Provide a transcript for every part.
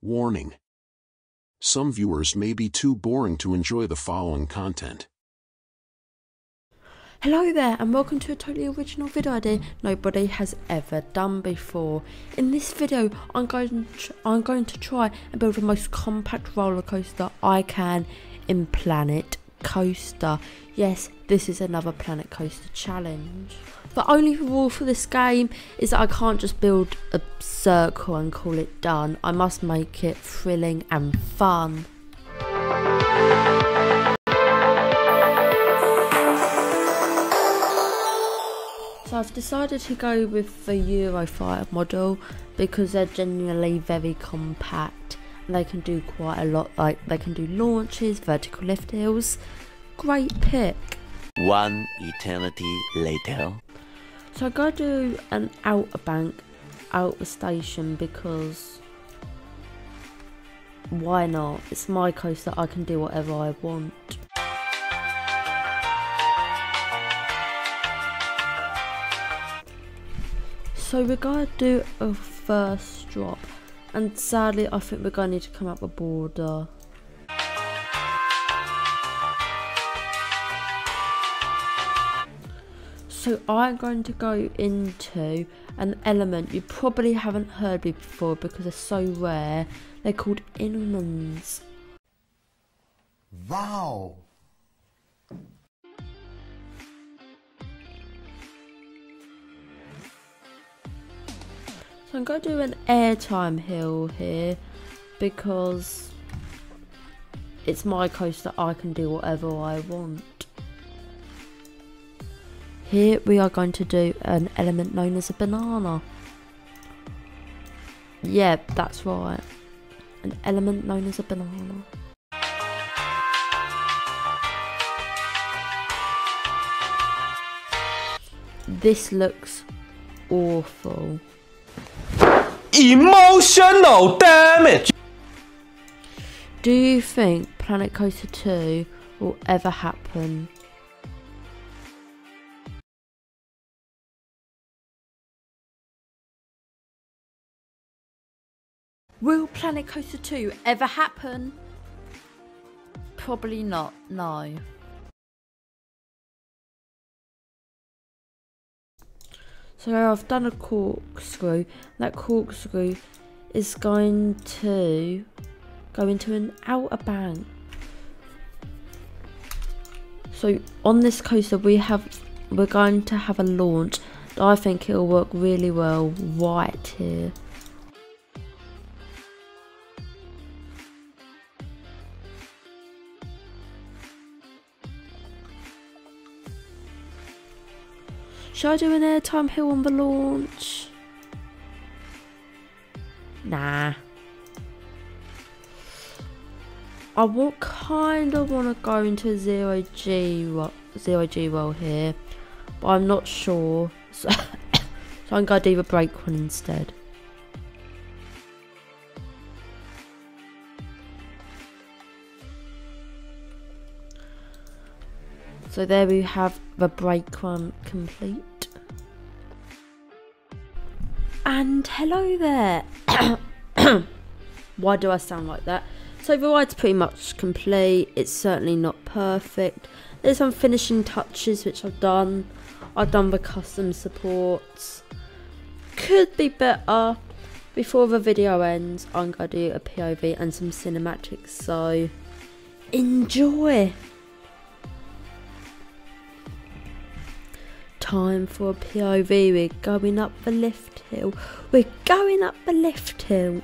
Warning. Some viewers may be too boring to enjoy the following content. Hello there and welcome to a totally original video idea nobody has ever done before. In this video I'm going to, I'm going to try and build the most compact roller coaster I can in Planet Coaster. Yes, this is another Planet Coaster challenge. The only rule for this game is that I can't just build a circle and call it done. I must make it thrilling and fun. So I've decided to go with the Eurofighter model because they're genuinely very compact and they can do quite a lot like they can do launches, vertical lift hills. Great pick. One eternity later. So I gotta do an outer bank out the station because why not? It's my coaster, I can do whatever I want. So we're gonna do a first drop and sadly I think we're gonna need to come up a border. So I'm going to go into an element you probably haven't heard before because they're so rare. They're called Immelmanns. Wow! So I'm going to do an airtime hill here because it's my coaster. I can do whatever I want. Here we are going to do an element known as a banana. Yeah, that's right. An element known as a banana. This looks awful. Emotional damage! Do you think Planet Coaster 2 will ever happen? Will Planet Coaster 2 ever happen? Probably not, no. So I've done a corkscrew. That corkscrew is going to go into an outer bank. So on this coaster we have we're going to have a launch. I think it'll work really well right here. Should I do an airtime hill on the launch? Nah. I will kind of want to go into zero G zero G roll here, but I'm not sure. So, so I'm gonna do the break one instead. So there we have the one complete. And hello there. Why do I sound like that? So the ride's pretty much complete. It's certainly not perfect. There's some finishing touches which I've done. I've done the custom supports. Could be better. Before the video ends, I'm going to do a POV and some cinematics. So enjoy. Time for a POV. We're going up the lift hill. We're going up the lift hill.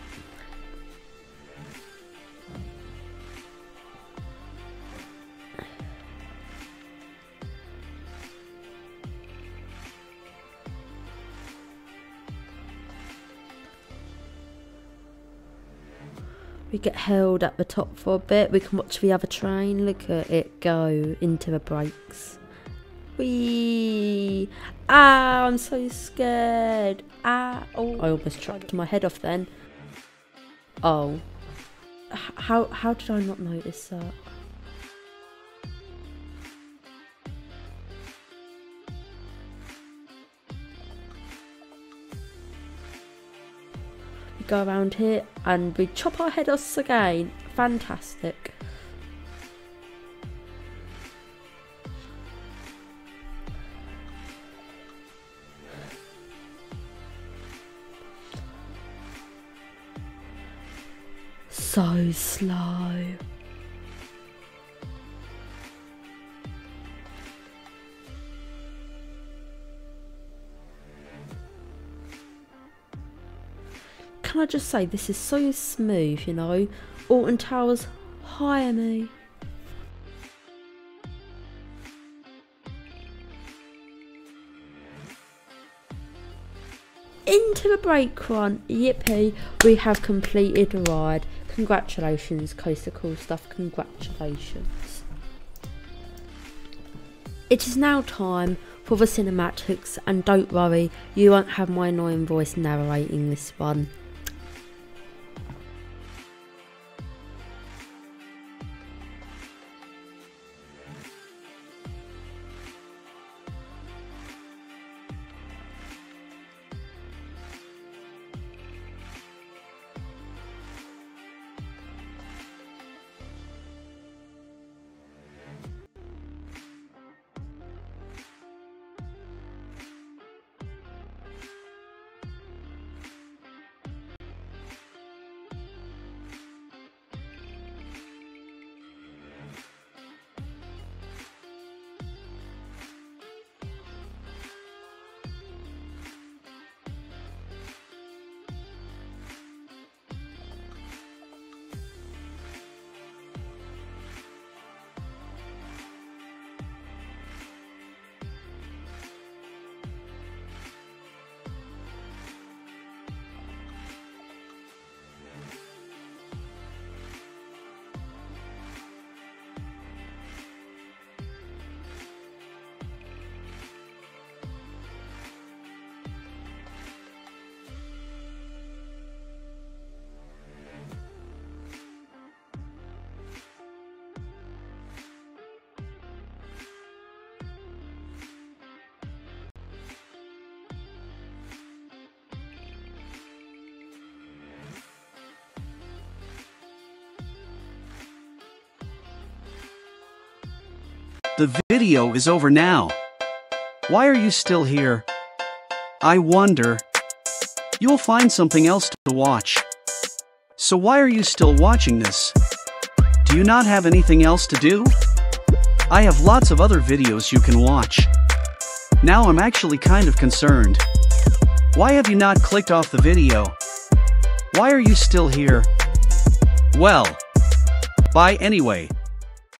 We get held at the top for a bit. We can watch the other train. Look at it go into the brakes. Wee! Ah, I'm so scared. Ah, oh, I almost chopped my head off then. Oh. H how, how did I not notice that? We go around here and we chop our head off again. Fantastic. So slow. Can I just say, this is so smooth, you know? Alton Towers, hire me. Into the brake run, yippee, we have completed the ride. Congratulations, Coaster Cool Stuff, congratulations. It is now time for the cinematics, and don't worry, you won't have my annoying voice narrating this one. The video is over now. Why are you still here? I wonder. You'll find something else to watch. So why are you still watching this? Do you not have anything else to do? I have lots of other videos you can watch. Now I'm actually kind of concerned. Why have you not clicked off the video? Why are you still here? Well, bye anyway.